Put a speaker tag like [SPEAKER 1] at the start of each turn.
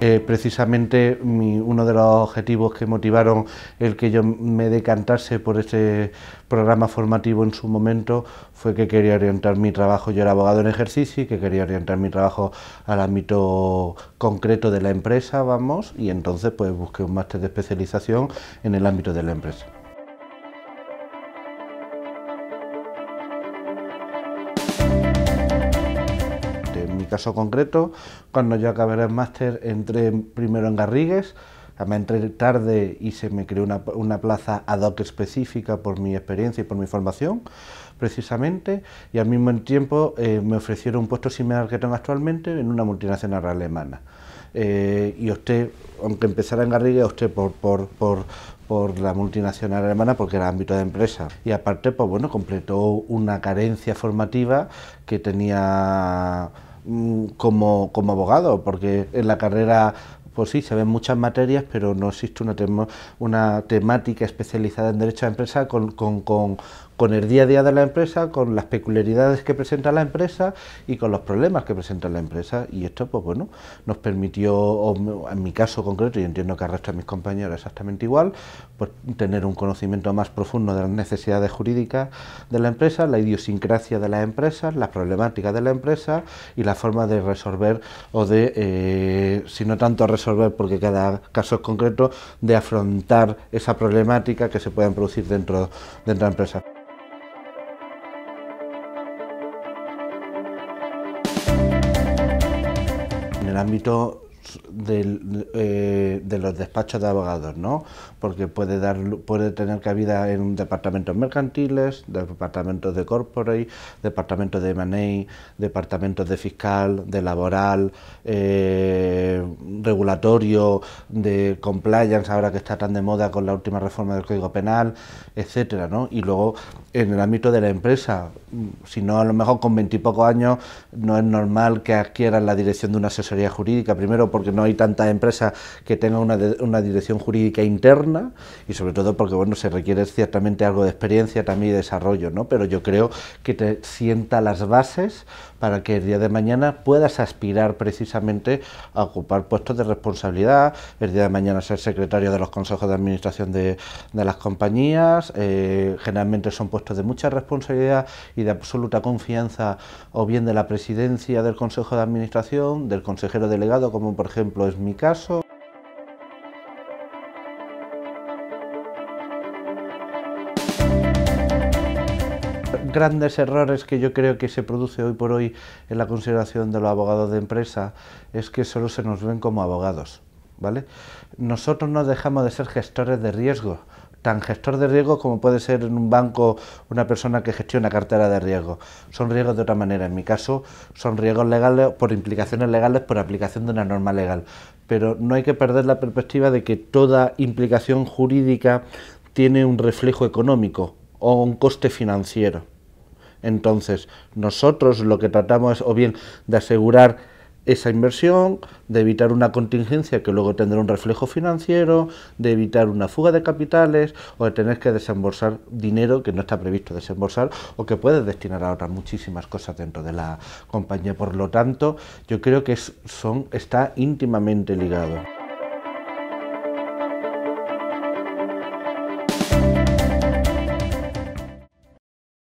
[SPEAKER 1] Eh, precisamente uno de los objetivos que motivaron el que yo me decantase por este programa formativo en su momento fue que quería orientar mi trabajo, yo era abogado en ejercicio y que quería orientar mi trabajo al ámbito concreto de la empresa, vamos, y entonces pues busqué un máster de especialización en el ámbito de la empresa. Caso concreto, cuando yo acabé el máster, entré primero en Garrigues, me entré tarde y se me creó una, plaza ad hoc específica por mi experiencia y por mi formación, precisamente, y al mismo tiempo eh, me ofrecieron un puesto similar que tengo actualmente en una multinacional alemana. Eh, y usted, aunque empezara en Garrigues, usted por, por, por, por la multinacional alemana porque era ámbito de empresa y aparte pues bueno completó una carencia formativa que tenía como, como abogado, porque en la carrera pues sí, se ven muchas materias, pero no existe una, una temática especializada en derecho de empresa con, con, con el día a día de la empresa, con las peculiaridades que presenta la empresa y con los problemas que presenta la empresa. Y esto, pues bueno, nos permitió, en mi caso concreto, y entiendo que al resto de mis compañeros exactamente igual, pues tener un conocimiento más profundo de las necesidades jurídicas de la empresa, la idiosincrasia de las empresas, las problemáticas de la empresa y la forma de resolver o de, eh, si no tanto resolver, porque cada caso es concreto, de afrontar esa problemática que se pueden producir dentro, dentro de la empresa. En el ámbito eh, de los despachos de abogados, ¿no? Porque puede dar, puede tener cabida en departamentos mercantiles, departamentos de corporate, departamentos de M&A, departamentos de fiscal, de laboral, eh, regulatorio, de compliance, ahora que está tan de moda con la última reforma del Código Penal, etcétera, ¿no? Y luego en el ámbito de la empresa, si no a lo mejor con veintipocos años no es normal que adquieran la dirección de una asesoría jurídica, primero porque no hay tantas empresas que tengan una, una, dirección jurídica interna y sobre todo porque bueno se requiere ciertamente algo de experiencia también y desarrollo, ¿no? pero yo creo que te sienta las bases para que el día de mañana puedas aspirar precisamente a ocupar puestos de responsabilidad, el día de mañana ser secretario de los consejos de administración de, de las compañías, eh, generalmente son puestos de mucha responsabilidad y de absoluta confianza o bien de la presidencia del consejo de administración, del consejero delegado, como por ejemplo es mi caso. grandes errores que yo creo que se produce hoy por hoy en la consideración de los abogados de empresa es que solo se nos ven como abogados, ¿vale? Nosotros no dejamos de ser gestores de riesgo, tan gestor de riesgo como puede ser en un banco una persona que gestiona cartera de riesgo. Son riesgos de otra manera. En mi caso, son riesgos legales por implicaciones legales por aplicación de una norma legal. Pero no hay que perder la perspectiva de que toda implicación jurídica tiene un reflejo económico o un coste financiero. Entonces, nosotros lo que tratamos es o bien de asegurar esa inversión, de evitar una contingencia que luego tendrá un reflejo financiero, de evitar una fuga de capitales o de tener que desembolsar dinero que no está previsto desembolsar o que puedes destinar a otras muchísimas cosas dentro de la compañía. Por lo tanto, yo creo que son, está íntimamente ligado.